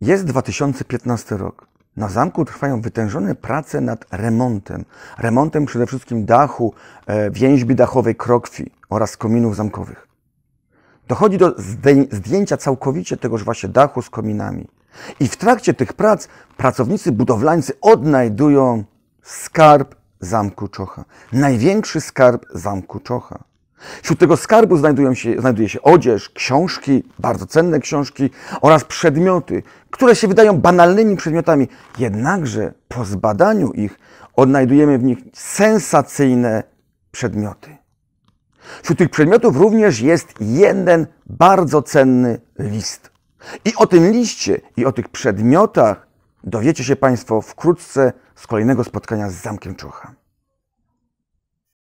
Jest 2015 rok. Na zamku trwają wytężone prace nad remontem. Remontem przede wszystkim dachu, e, więźbi dachowej krokwi oraz kominów zamkowych. Dochodzi do zdję- zdjęcia całkowicie tegoż właśnie dachu z kominami. I w trakcie tych prac pracownicy budowlańcy odnajdują skarb zamku Czocha. Największy skarb zamku Czocha. Wśród tego skarbu znajdują się, znajduje się odzież, książki, bardzo cenne książki oraz przedmioty, które się wydają banalnymi przedmiotami. Jednakże po zbadaniu ich odnajdujemy w nich sensacyjne przedmioty. Wśród tych przedmiotów również jest jeden bardzo cenny list. I o tym liście i o tych przedmiotach dowiecie się Państwo wkrótce z kolejnego spotkania z Zamkiem Czocha.